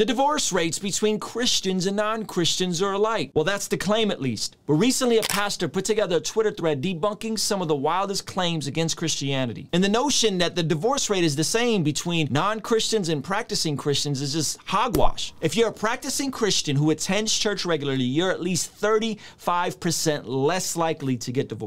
The divorce rates between Christians and non Christians are alike. Well, that's the claim at least. But recently, a pastor put together a Twitter thread debunking some of the wildest claims against Christianity. And the notion that the divorce rate is the same between non Christians and practicing Christians is just hogwash. If you're a practicing Christian who attends church regularly, you're at least 35% less likely to get divorced.